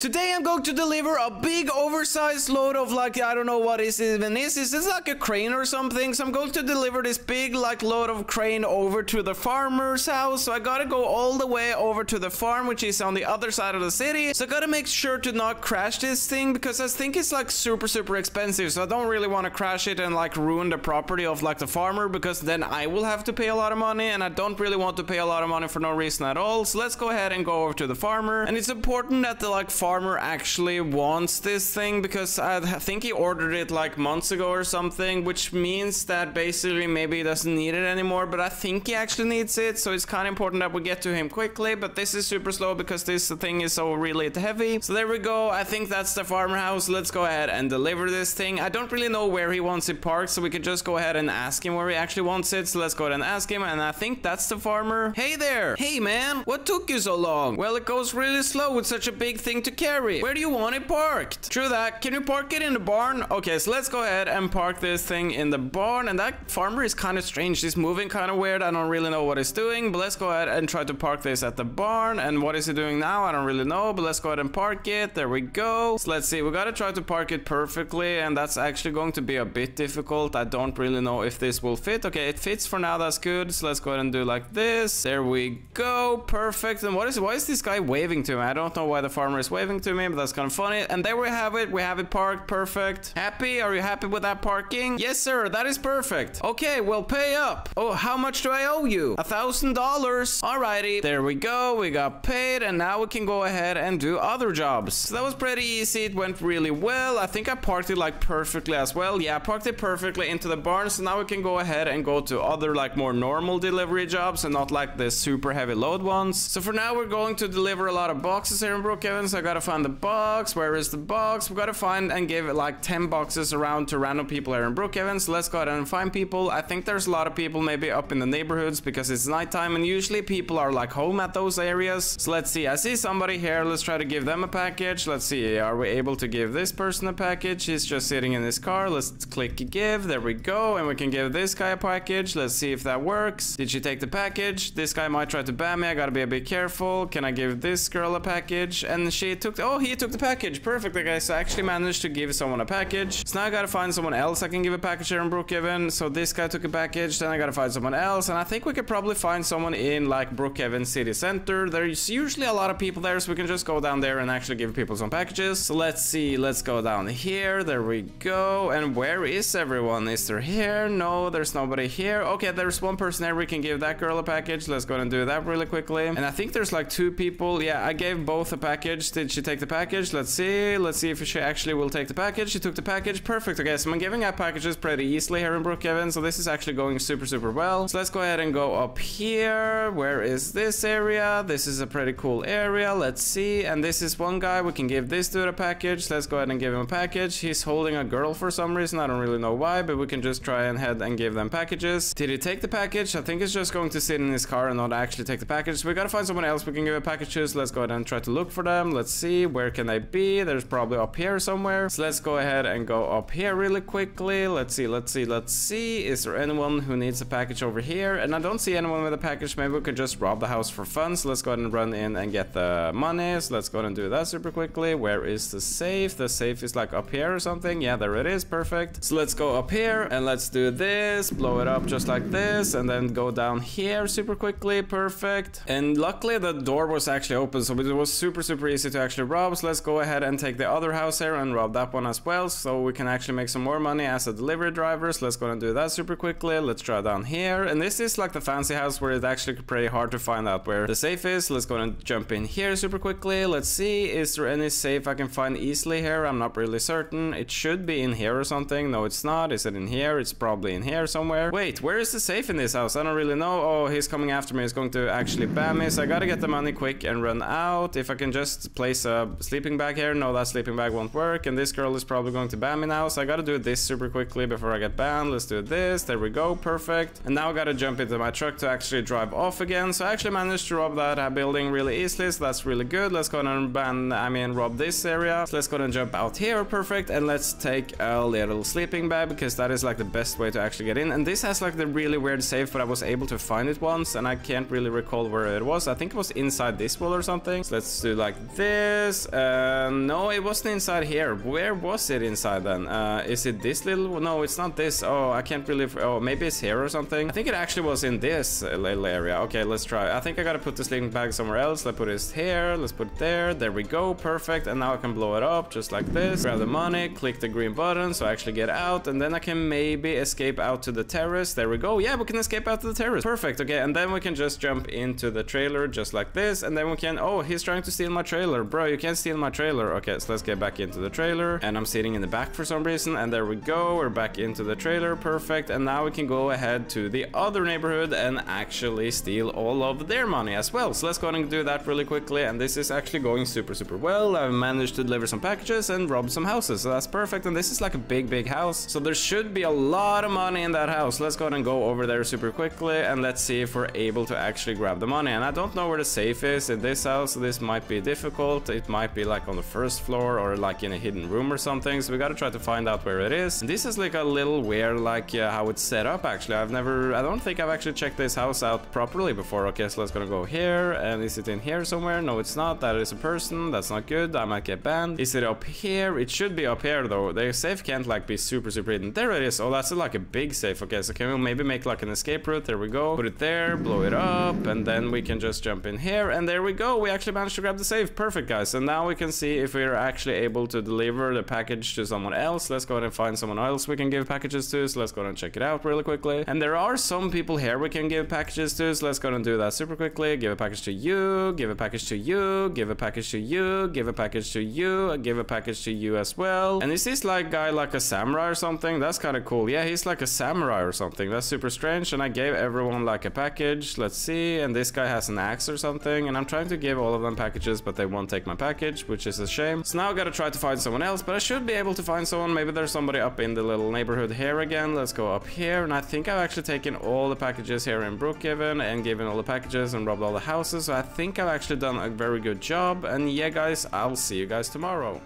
Today I'm going to deliver a big oversized load of like, I don't know what is even is. Is this like a crane or something? So I'm going to deliver this big like load of crane over to the farmer's house. So I gotta go all the way over to the farm, which is on the other side of the city. So I gotta make sure to not crash this thing because I think it's like super, super expensive. So I don't really want to crash it and like ruin the property of like the farmer because then I will have to pay a lot of money and I don't really want to pay a lot of money for no reason at all. So let's go ahead and go over to the farmer. And it's important that the like farmer actually wants this thing because I think he ordered it like months ago or something, which means that basically maybe he doesn't need it anymore, but I think he actually needs it, so it's kind of important that we get to him quickly, but this is super slow because this thing is so really heavy. So there we go, I think that's the farmer house. Let's go ahead and deliver this thing. I don't really know where he wants it parked, so we can just go ahead and ask him where he actually wants it. So let's go ahead and ask him, and I think that's the farmer. Hey there! Hey man, what took you so long? Well, it goes really slow with such a big thing to carry. Where do you want it parked? True that. Can you park it in the barn? Okay, so let's go ahead and park this thing in the barn. And that farmer is kind of strange. He's moving kind of weird. I don't really know what he's doing, but let's go ahead and try to park this at the barn. And what is he doing now? I don't really know, but let's go ahead and park it. There we go. So let's see. We got to try to park it perfectly, and that's actually going to be a bit difficult. I don't really know if this will fit. Okay, it fits for now. That's good. So let's go ahead and do like this. There we go. Perfect. And what is why is this guy waving to me? I don't know why the farmer is waving to me, but that's kind of funny. And there we have it. We have it parked. Perfect. Happy? Are you happy with that parking? Yes, sir. That is perfect. Okay, well, pay up. Oh, how much do I owe you? A thousand dollars. Alrighty. There we go. We got paid. And now we can go ahead and do other jobs. So that was pretty easy. It went really well. I think I parked it like perfectly as well. Yeah, I parked it perfectly into the barn. So now we can go ahead and go to other like more normal delivery jobs and not like the super heavy load ones. So for now, we're going to deliver a lot of boxes here in Brookhaven. So I gotta find the box. Where is the box? We gotta find and give like 10 boxes around to random people here in Brookhaven. So let's go ahead and find people. I think there's a lot of people maybe up in the neighborhoods because it's nighttime and usually people are like home at those areas. So let's see. I see somebody here. Let's try to give them a package. Let's see. Are we able to give this person a package? He's just sitting in his car. Let's click give. There we go. And we can give this guy a package. Let's see if that works. Did she take the package? This guy might try to ban me. I gotta be a bit careful. Can I give this girl a package? And she took, oh, he took the package. Perfect. Okay, so I actually managed to give someone a package. So now I gotta find someone else I can give a package here in Brookhaven. So this guy took a package. Then I gotta find someone else. And I think we could probably find someone in like Brookhaven city center. There's usually a lot of people there. So we can just go down there and actually give people some packages. So let's see. Let's go down here. There we go. And where is everyone? Is there here? No, there's nobody here. Okay, there's one person there. We can give that girl a package. Let's go and do that really quickly. And I think there's like two people. Yeah, I gave both a package. Did she take the package? Let's see. Let's see if she actually will take the package. She took the package. Perfect. Okay, so I'm giving out packages pretty easily here in Brookhaven. So this is actually going super, super well. So let's go ahead and go up here. Where is this area? This is a pretty cool area. Let's see. And this is one guy. We can give this dude a package. Let's go ahead and give him a package. He's holding a girl for some reason. I don't really know why, but we can just try and head and give them packages. Did he take the package? I think he's just going to sit in his car and not actually take the package. So we gotta find someone else we can give a package to. So let's go ahead and try to look for them. Let's see. Where can I be? There's probably up here somewhere. So let's go ahead and go up here really quickly. Let's see, let's see, let's see. Is there anyone who needs a package over here? And I don't see anyone with a package. Maybe we could just rob the house for fun. So let's go ahead and run in and get the money. So let's go ahead and do that super quickly. Where is the safe? The safe is like up here or something. Yeah, there it is. Perfect. So let's go up here and let's do this. Blow it up just like this. And then go down here super quickly. Perfect. And luckily the door was actually open. So it was super, super easy to actually rob. So let's go ahead and take the other house here and rob that one as well. So we can actually make some more money as a delivery driver. So let's go and do that super quickly. Let's try down here. And this is like the fancy house where it's actually pretty hard to find out where the safe is. Let's go and jump in here super quickly. Let's see. Is there any safe I can find easily here? I'm not really certain. It should be in here or something. No, it's not. Is it in here? It's probably in here somewhere. Wait, where is the safe in this house? I don't really know. Oh, he's coming after me. He's going to actually ban me. So I gotta get the money quick and run out. If I can just place a sleeping bag here. No, that sleeping bag won't work. And this girl is probably going to ban me now. So I gotta do this super quickly before I get banned. Let's do this. There we go. Perfect. And now I gotta jump into my truck to actually drive off again. So I actually managed to rob that uh, building really easily. So that's really good. Let's go and ban, I mean, rob this area. So let's go and jump out here. Perfect. And let's take a little sleeping bag because that is like the best way to actually get in. And this has like the really weird safe, but I was able to find it once and I can't really recall where it was. I think it was inside this wall or something. So let's do like this this. Uh, no, it wasn't inside here. Where was it inside then? Uh, is it this little? No, it's not this. Oh, I can't really. Oh, maybe it's here or something. I think it actually was in this little area. Okay, let's try. I think I gotta put the sleeping bag somewhere else. Let's put it here. Let's put it there. There we go. Perfect. And now I can blow it up just like this. Grab the money. Click the green button so I actually get out. And then I can maybe escape out to the terrace. There we go. Yeah, we can escape out to the terrace. Perfect. Okay, and then we can just jump into the trailer just like this. And then we can... Oh, he's trying to steal my trailer. Bro, you can't steal my trailer. Okay, so let's get back into the trailer. And I'm sitting in the back for some reason. And there we go. We're back into the trailer. Perfect. And now we can go ahead to the other neighborhood and actually steal all of their money as well. So let's go and do that really quickly. And this is actually going super, super well. I've managed to deliver some packages and rob some houses. So that's perfect. And this is like a big, big house. So there should be a lot of money in that house. Let's go and go over there super quickly. And let's see if we're able to actually grab the money. And I don't know where the safe is in this house. So this might be difficult. It might be like on the first floor or like in a hidden room or something. So we gotta try to find out where it is. And this is like a little weird, like uh, how it's set up actually. I've never, I don't think I've actually checked this house out properly before. Okay, so let's gonna go here. And is it in here somewhere? No, it's not. That is a person. That's not good. I might get banned. Is it up here? It should be up here though. The safe can't like be super, super hidden. There it is. Oh, that's like a big safe. Okay, so can we maybe make like an escape route? There we go. Put it there, blow it up, and then we can just jump in here. And there we go. We actually managed to grab the safe. Perfect, guys. So now we can see if we're actually able to deliver the package to someone else. Let's go ahead and find someone else we can give packages to. So let's go ahead and check it out really quickly. And there are some people here we can give packages to. So let's go ahead and do that super quickly. Give a package to you, give a package to you, give a package to you, give a package to you, give a package to you as well. And is this like guy like a samurai or something? That's kind of cool. Yeah, he's like a samurai or something. That's super strange. And I gave everyone like a package. Let's see. And this guy has an axe or something. And I'm trying to give all of them packages, but they won't take my package, which is a shame. So now I gotta try to find someone else, but I should be able to find someone. Maybe there's somebody up in the little neighborhood here again. Let's go up here. And I think I've actually taken all the packages here in Brookhaven and given all the packages and robbed all the houses. So I think I've actually done a very good job. And yeah, guys, I'll see you guys tomorrow.